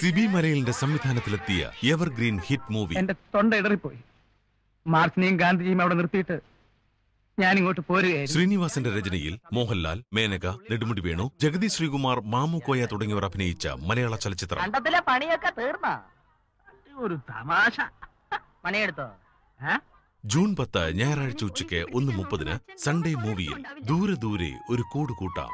സിബി മലയിലിന്റെ സംവിധാനത്തിലെത്തിയ evergreen hit movie. എന്റെ തൊണ്ട ഇടറിപ്പോയി. മാർക്സിനെയും ഗാന്ധിജിയും അവിടെ നിർത്തിയിട്ട് ഞാൻ ഇങ്ങോട്ട് പോരുകയായിരുന്നു. ശ്രീനിവാസന്റെ രചനയിൽ മോഹൻലാൽ മേനക നെടുമുടി വേണു ജഗതി ശ്രീകുമാർ മാമു കോയ തുടങ്ങിയവർ അഭിനയിച്ച മലയാള ചലച്ചിത്രം. കണ്ടത്തിലെ പണിയൊക്കെ തീർന്ന? ഒരു തമാശ. പണിയെടുത്തോ? ജൂൺ പത്ത് ഞായറാഴ്ച ഉച്ചയ്ക്ക് ഒന്ന് മുപ്പതിന് സൺഡേ മൂവിയിൽ ദൂരെ ദൂരെ ഒരു കൂട് കൂട്ടാം